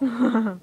哈 哈